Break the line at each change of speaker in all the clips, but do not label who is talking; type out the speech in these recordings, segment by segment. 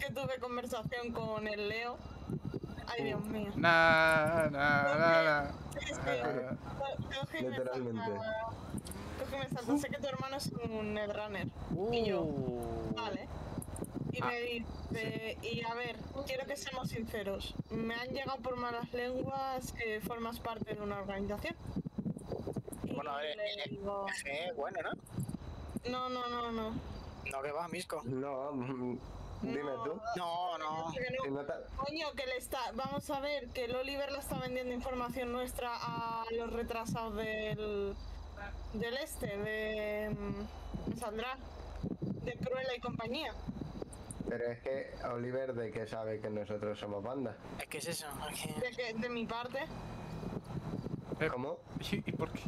que tuve conversación con el Leo. Ay, Dios mío.
Na, na, na, na.
Es
Ah,
que coge y me
Literalmente.
salta- coge me salta, sé que tu hermano es un netrunner. Y yo,
Uh.
vale. Y
Ah,
me dice, y a ver, quiero que seamos sinceros. Me han llegado por malas lenguas que formas parte de una organización. Y
Bueno, a ver,
le
eh,
digo,
Eh, bueno, ¿no?
no, no, no, no.
No, que va, Misco.
No, dime
No,
tú.
No, no.
no.
Te-
Coño, que le está. Vamos a ver, que el Oliver le está vendiendo información nuestra a los retrasados del. del este, de. mm, Me saldrá. De Cruella y compañía.
Pero es que Oliver de que sabe que nosotros somos banda.
Es que es eso.
De, que, de mi parte.
¿Cómo?
¿Y y por qué?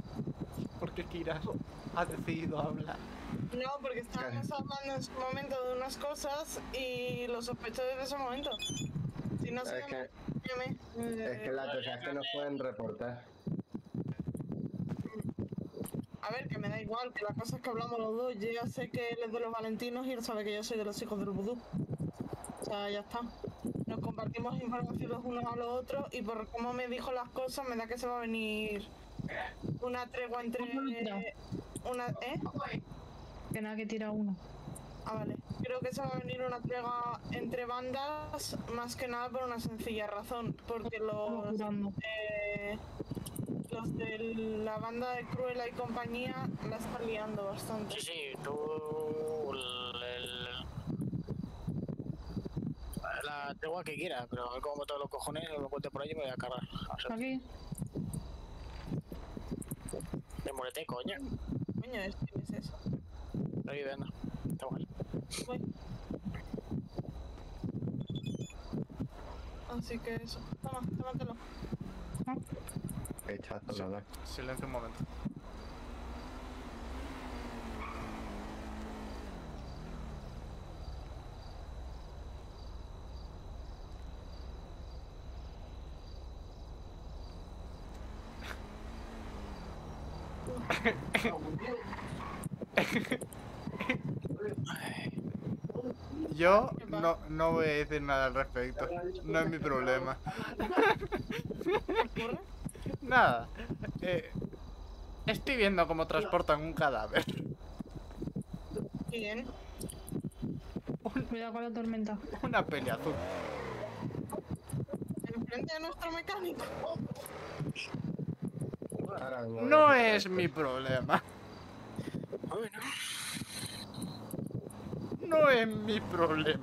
¿Por qué Kira ha decidido hablar?
No, porque estábamos hablando en su momento de unas cosas y lo sospecho desde ese momento. Si no se
Es que, es que la cosa es que nos pueden reportar.
A ver, que me da igual, que la cosa es que hablamos los dos. Yo ya sé que él es de los Valentinos y él sabe que yo soy de los hijos del vudú. O sea, ya está. Nos compartimos información los unos a los otros y por cómo me dijo las cosas me da que se va a venir una tregua entre... Una, ¿Eh?
Que nada, que tira uno.
Ah, vale. Creo que se va a venir una tregua entre bandas más que nada por una sencilla razón. Porque los... eh, los de la banda de Cruella y compañía la están liando bastante.
Sí, sí, tú. el- el- La tregua que quiera, pero como todos los cojones lo encuentre por ahí me voy a cargar.
Aquí.
Me muérete, coño.
Coño, es, ¿quién es eso?
Estoy viendo. Está mal.
Voy. Así que eso. Toma, tómatelo.
Verdad.
Silencio un momento. Yo no, no voy a decir nada al respecto. No es mi problema. Nada. Eh, estoy viendo cómo transportan un cadáver.
¿Quién?
Cuidado con la tormenta.
Una peli azul.
¿Enfrente de nuestro mecánico?
No es mi problema.
Bueno,
No es mi problema.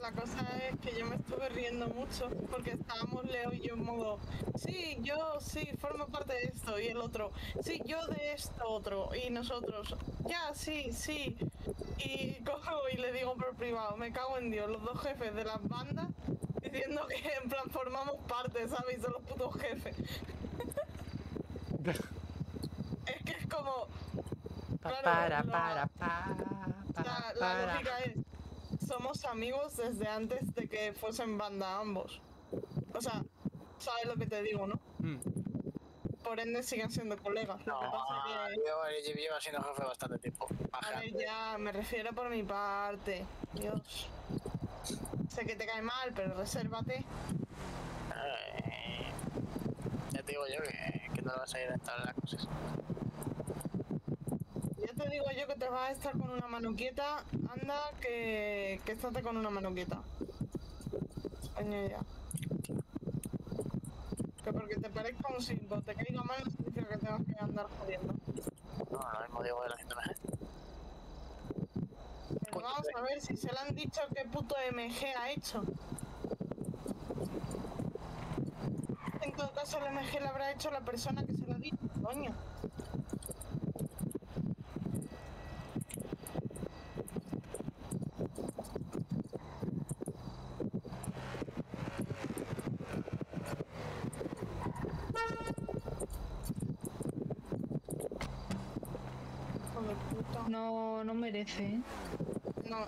La cosa es que yo me estuve riendo mucho porque estábamos Leo y yo en modo, sí, yo sí, formo parte de esto. Y el otro, sí, yo de esto otro. Y nosotros, ya, sí, sí. Y cojo y le digo por privado, me cago en Dios, los dos jefes de las bandas diciendo que en plan formamos parte, ¿sabes? Son los putos jefes. es que es como, Claro,
para,
la-
para,
la, lógica es, somos amigos desde antes de que fuesen banda ambos. O sea, sabes lo que te digo, ¿no?
Mm.
Por ende siguen siendo colegas. Lo
no,
que pasa que,
yo llevo siendo jefe bastante tiempo.
a ver, ya me refiero por mi parte. Dios. Sé que te cae mal, pero resérvate.
Eh, Ya te digo yo que, que no vas a ir a entrar en las cosas.
Te digo yo que te vas a estar con una mano quieta. Anda, que, que estate con una mano quieta. Coño, ya. Que porque te parezca un simpo, te caiga mal, no significa que tengas que andar jodiendo.
No, lo mismo digo de la gente.
Pero vamos a ver si se le han dicho qué puto MG ha hecho. En todo caso, el MG le habrá hecho la persona que se lo ha dicho, coño. Hijo de puta.
No, no merece, ¿eh?
No.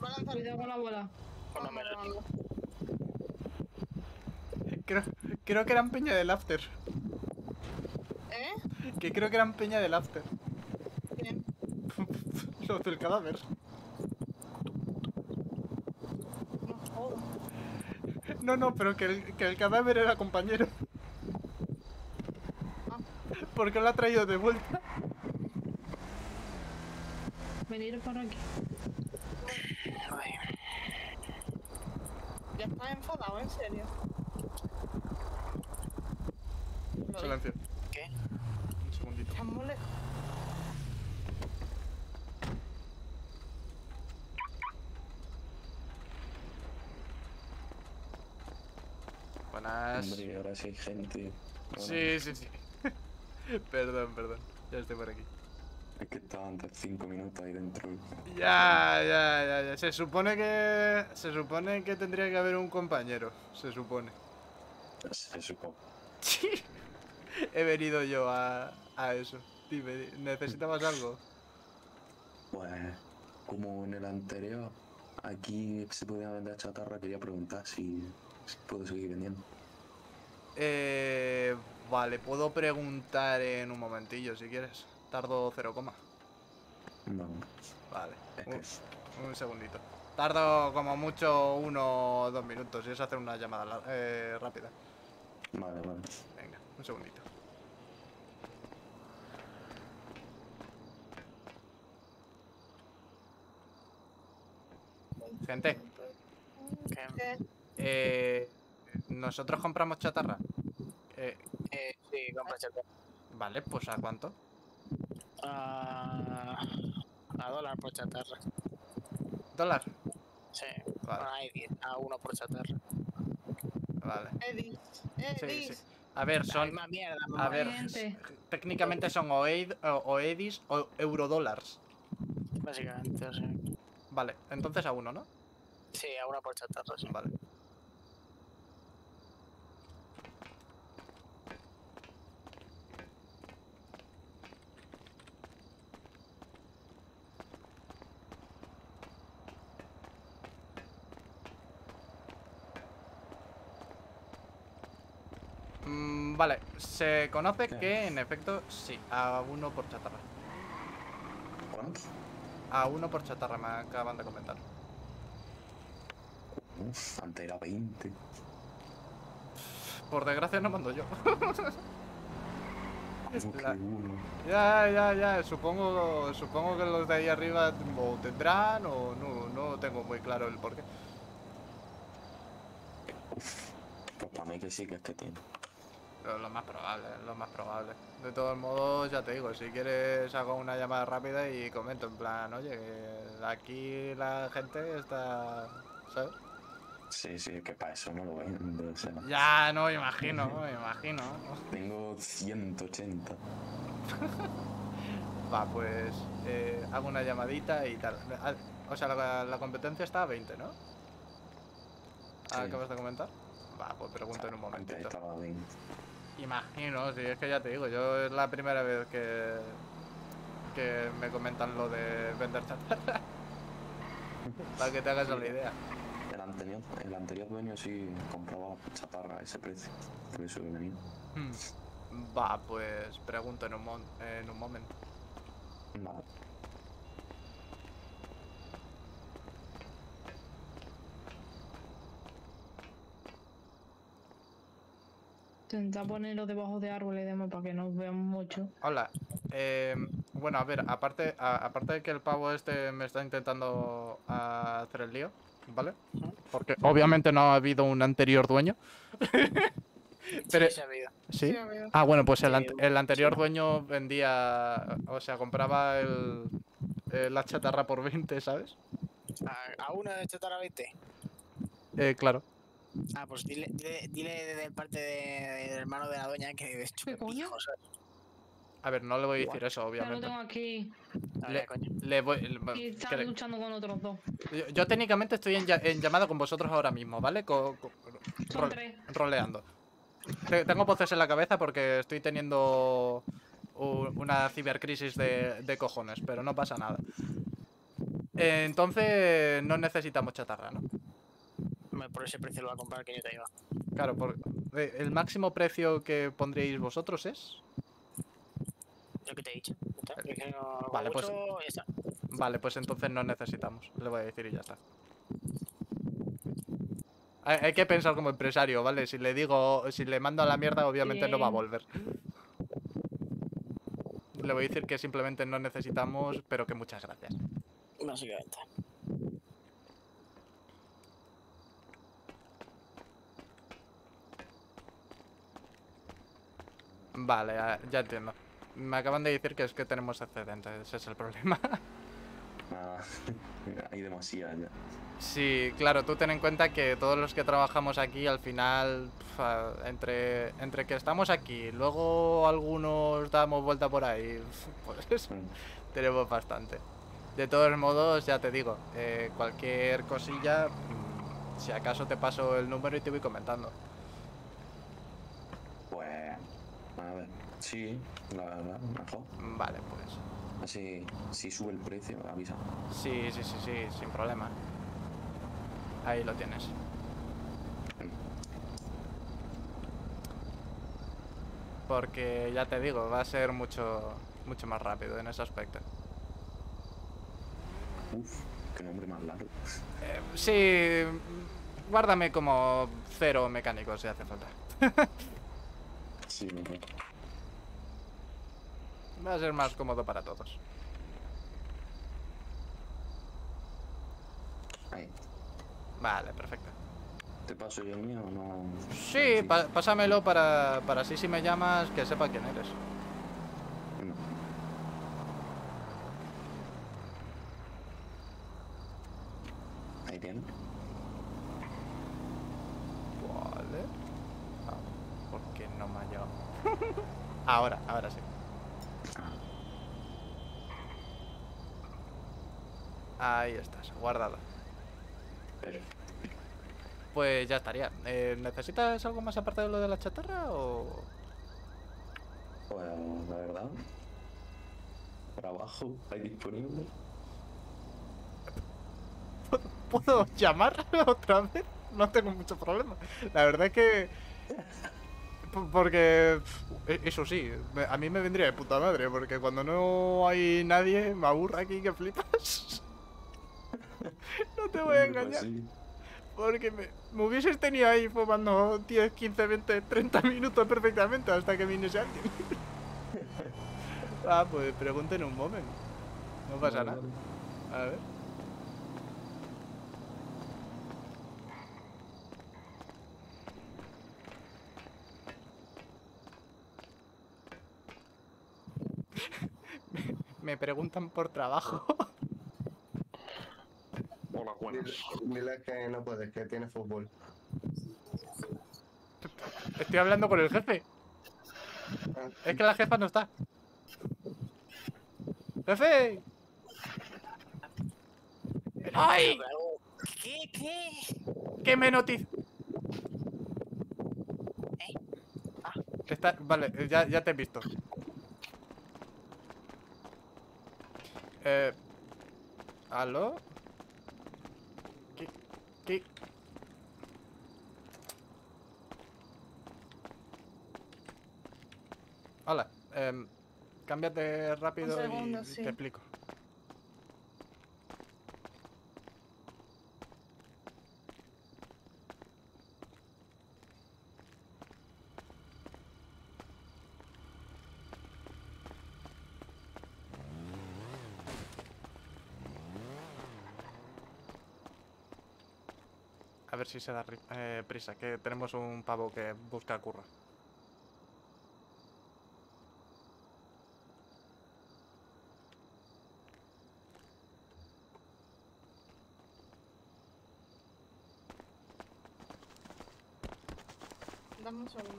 Va a lanzar
Cuidado con la bola.
Con la.
Creo, creo que eran peña del after.
¿Eh?
Que creo que eran peña del after.
Bien.
Los del cadáver.
No,
no, pero que el, que el cadáver era compañero.
Ah.
Porque lo ha traído de vuelta.
Venir por aquí.
Ay,
Ya estás enfadado, en serio.
Silencio.
¿Qué?
Un segundito.
Estamos lejos.
Buenas.
Hombre, ahora sí hay gente. Bueno,
Sí, sí, sí. perdón, perdón. Ya estoy por aquí.
Es que estaban de 5 minutos ahí dentro.
Ya, ya, ya, ya. Se supone que. Se supone que tendría que haber un compañero. Se supone.
Se supo.
Sí. He venido yo a, a eso. Dime, ¿necesitabas algo?
Pues, como en el anterior, aquí se podía vender chatarra, quería preguntar si, si puedo seguir vendiendo.
Eh, vale, puedo preguntar en un momentillo si quieres. Tardo 0, coma.
No,
Vale, un, un segundito. Tardo como mucho uno o dos minutos y es hacer una llamada eh, rápida.
Vale, vale.
Venga, un segundito. Gente,
¿Qué?
Eh, nosotros compramos chatarra. Eh,
Eh, sí, compra chatarra.
vale, pues ¿a cuánto?
A, a dólar por chatarra.
¿Dólar?
Sí.
Vale.
10 a uno por chatarra.
Vale.
Edis.
Sí,
Edis.
sí. A ver, son.
mierda,
A ver, técnicamente son o, eid- o- o edis o eurodólares.
Básicamente, o sea.
Vale, entonces a uno, ¿no?
Sí, a una por chatarra, sí.
Vale. Mm, vale, se conoce que en efecto sí, a uno por chatarra.
¿Cuánto?
A uno por chatarra me acaban de comentar.
Uf, antes era 20.
Por desgracia no mando yo. La-. Ya, ya, ya, supongo, supongo que los de ahí arriba o tendrán o no, no tengo muy claro el porqué.
Uf, pues para mí que sí que es que tiene.
Lo, lo más probable, lo más probable. De todos modos, ya te digo, si quieres hago una llamada rápida y comento en plan, oye, aquí la gente está, ¿sabes?
Sí, sí, que para eso no lo. O sea,
Ya, no, imagino, me imagino.
tengo 180.
Va, pues eh, hago una llamadita y tal. Ah, O sea, la, la competencia está a 20, ¿no?
Sí.
¿Acabas de comentar? Va, pues pregunto en un
Antes
momentito.
Estaba 20.
Imagino, sí, es que ya te digo, yo es la primera vez que, que me comentan lo de vender chatarra. Para que te hagas una idea.
El anterior, el anterior dueño sí compraba chatarra a ese precio. Por eso he venido.
Hmm. Va, pues pregunto en un, mon- en un momento.
Vale.
Intenta ponerlo debajo de árboles y demás para que nos veamos mucho.
Hola. eh, bueno, a ver, aparte, a- aparte de que el pavo este me está intentando hacer el lío, ¿vale? Porque obviamente no ha habido un anterior dueño. Pero,
Sí, se ha habido.
¿Sí?
a ver.
Ah, bueno, pues el,
Sí,
el anterior dueño vendía, o sea, compraba el, eh, la chatarra por 20, ¿sabes?
A, a uno de chatarra 20.
Eh, claro.
Ah, pues dile, dile, dile de parte de- del hermano de la doña que es
¿Qué coño?
A ver, no le voy a decir eso,
lo
obviamente.
tengo aquí.
Le,
ya, coño.
le voy, le-
Y están
que-
luchando con otros dos.
yo, yo técnicamente estoy en, llamada con vosotros ahora mismo, ¿vale? Co- co-
Son tres.
roleando. Te- Tengo voces en la cabeza porque estoy teniendo una cibercrisis de, de cojones, pero no pasa nada. Entonces no necesitamos chatarra, ¿no?
Por ese precio lo va a comprar que yo te diga.
Claro, por, eh, el máximo precio que pondríais vosotros es...
Lo que te he dicho. Ya está, que no-
Vale, pues-
mucho, ya está.
Vale, pues entonces no necesitamos. Le voy a decir y ya está. Hay, hay que pensar como empresario, ¿vale? Si le digo, si le mando a la mierda, obviamente no va a volver. Le voy a decir que simplemente no necesitamos, pero que muchas gracias.
Básicamente.
Vale, ya, ya entiendo. Me acaban de decir que es que tenemos excedentes, ese es el problema.
Nada, hay demasiadas ya.
Sí, claro, tú ten en cuenta que todos los que trabajamos aquí al final, pf, entre, entre que estamos aquí, luego algunos damos vuelta por ahí, pues
Mm.
tenemos bastante. De todos modos, ya te digo, eh, cualquier cosilla, mm, si acaso te paso el número y te voy comentando.
Pues, a ver, sí, la verdad, mejor.
Vale, pues
Así, si sube el precio, avisa.
sí, sí, sí, sí, sin problema. Ahí lo tienes. Porque ya te digo, va a ser mucho, mucho más rápido en ese aspecto.
Uf, qué nombre más largo.
Eh, sí, guárdame como cero mecánico si hace falta.
Mejor.
Va a ser más cómodo para todos.
Ahí,
Vale, perfecto.
¿te paso yo el mío o no?
Sí, pa- pásamelo para, para así si me llamas que sepa quién eres.
No. Ahí tiene.
Vale. Ah, ¿Por qué no me ha llegado? Ahora, ahora sí. Ahí estás, guardado. Pues ya estaría. Eh, ¿Necesitas algo más aparte de lo de la chatarra o...?
Pues la verdad, trabajo hay disponible.
¿Puedo llamar otra vez? No tengo mucho problema. La verdad es que... Porque... e- Eso sí, a mí me vendría de puta madre, porque cuando no hay nadie me aburre aquí que flipas. No te voy a
pues
engañar. Porque me, me hubieses tenido ahí fumando 10, 15, 20, 30 minutos perfectamente hasta que viniese alguien. ah, pues pregunten un momento. No pasa nada. A ver. Me- Me preguntan por trabajo.
Hola, buenas.
Dile, que no puedes, que tiene fútbol.
Estoy hablando con el jefe.
Ah,
Es que la jefa no está. ¡Jefe! ¡Ay!
¿Qué? ¿Qué?
¿Qué me noticia? Está, vale, eh, ya, ya te he visto. Eh, ¿Aló? ¿Qué? ¿Qué? Hola, em, cámbiate rápido
segundo,
y
sí.
te explico. Ver si se da eh, prisa, que tenemos un pavo que busca
segundo.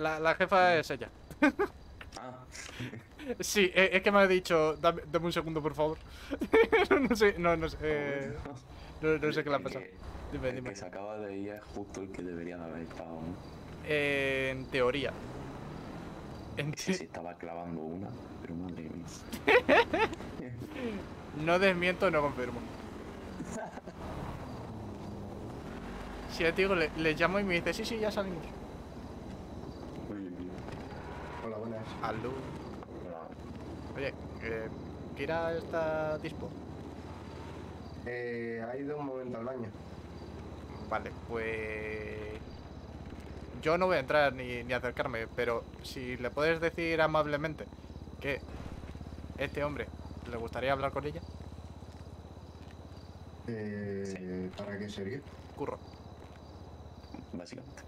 La, la jefa es ella.
Ah,
Sí, e- es que me ha dicho, dame, dame un segundo, por favor. no sé, no, no sé. eh, No, no sé qué le ha pasado. Dime,
El
dime.
que se acaba de ir es justo el que debería de haber estado, ¿no?
Eh, en teoría. En te-
se estaba clavando una, pero madre mía.
No desmiento, no confirmo. Si ya te digo, le, le llamo y me dice, sí, sí, ya salimos.
Uy, uy, uy.
Hola, buenas.
Aló. Oye, eh, Kira está dispo.
Eh, ha ido un momento al baño.
Vale, pues... Yo no voy a entrar ni, ni acercarme, pero si le puedes decir amablemente que este hombre le gustaría hablar con ella,
Eh, ¿Para qué sería?
curro.
Básicamente.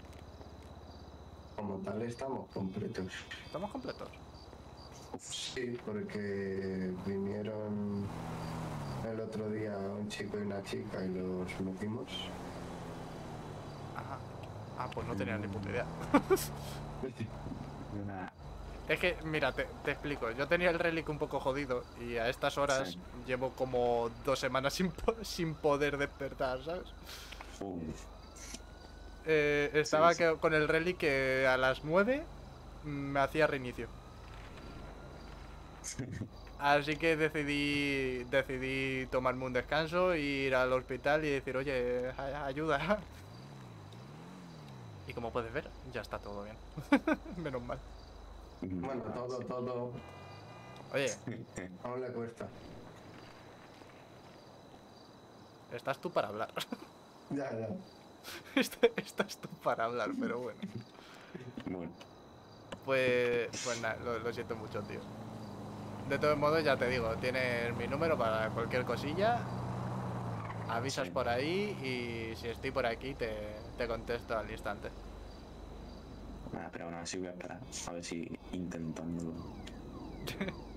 Como tal estamos completos.
¿Estamos completos?
Sí, porque vinieron el otro día un chico y una chica y los metimos.
Ajá. Ah, pues no tenía ni puta idea. Es que, mira, te, te explico. Yo tenía el relic un poco jodido y a estas horas
Sí.
llevo como dos semanas sin, po- sin poder despertar, ¿sabes?
fu-
Eh, estaba
sí.
que- con el relic que a las 9 me hacía reinicio. Así que decidí decidí tomarme un descanso, ir al hospital y decir, oye, ayuda. Y como puedes ver, ya está todo bien. Menos mal.
Bueno, todo, todo,
Oye,
aún le cuesta.
estás tú para hablar.
Ya, ya.
Est- estás tú para hablar, pero bueno.
Bueno,
Pues, pues nada, lo, lo siento mucho, tío. De todos modos, ya te digo, tienes mi número para cualquier cosilla. Avisas
Sí.
por ahí y si estoy por aquí te, te contesto al instante.
nada, pero aún así voy a esperar. A ver si intentándolo.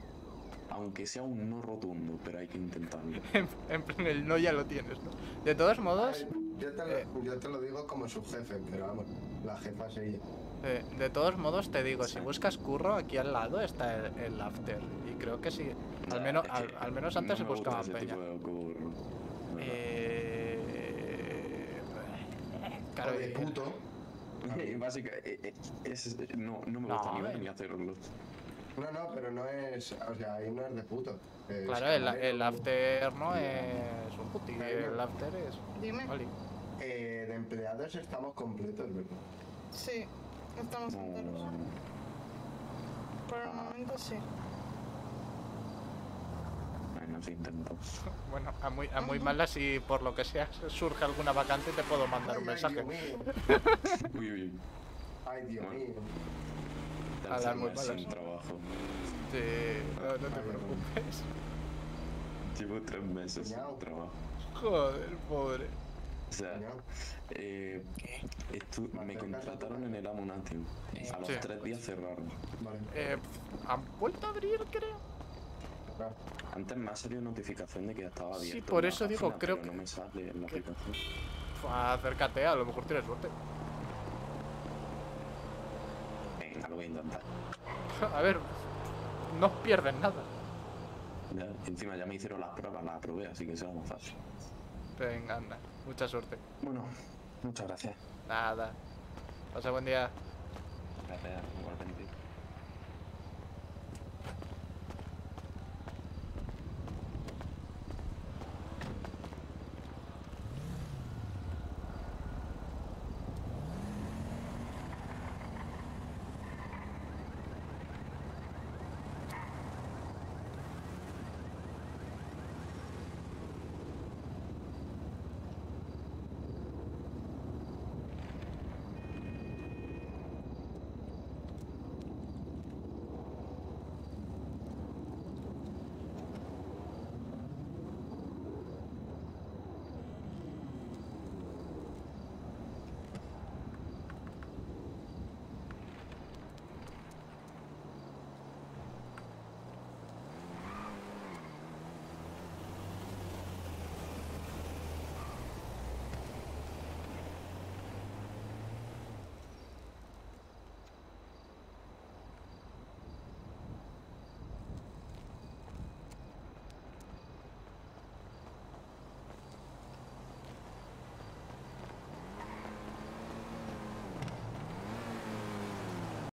Aunque sea un no rotundo, pero hay que intentarlo.
En, en el no ya lo tienes, ¿no? De todos modos,
Ay, Yo te,
eh.
lo, yo te lo digo como su jefe, pero vamos, la jefa es ella.
eh, de todos modos te digo, si buscas curro, aquí al lado está el, el after. Y creo que sí. Al menos,
es
al, al menos antes se
no
buscaban
ese
peña.
tipo de curro.
Eh... Claro,
de
y-
puto.
Básicamente, es, no, no me
No,
gusta ni ver
eh.
ni hacerlo.
No, no, pero no es. O sea, ahí no es de puto. es
Claro, el, el after no es un puti, el after es...
Dime.
Eh, de empleados estamos completos, ¿verdad?
Sí, estamos enteros. Por el momento sí.
bueno, se intentó.
Bueno, a muy, a muy malas si por lo que sea surge alguna vacante te puedo mandar un
Ay,
mensaje.
Ay, Dios mío.
Uy, uy, uy.
Ay, Dios
Bueno.
mío.
A las muy
sin trabajo.
Sí, no, no te preocupes.
Llevo tres meses sin trabajo.
Joder, pobre.
O sea, eh, me contrataron en el Amunatio. A los
Sí.
tres días cerraron.
Vale.
Eh, ¿Han vuelto a abrir, creo?
Antes me ha salido notificación de que ya estaba
Sí,
abierto.
por
en la
eso digo,
página,
creo que-
no me sale en la
que-
aplicación.
Pf, Acércate, a lo mejor tienes suerte.
Venga, lo voy a intentar.
A ver, no pierdes nada.
Ya, encima ya me hicieron las pruebas, las aprobé, así que será más fácil.
Venga, anda. Mucha suerte.
Bueno, muchas gracias.
Nada. Pasa buen día.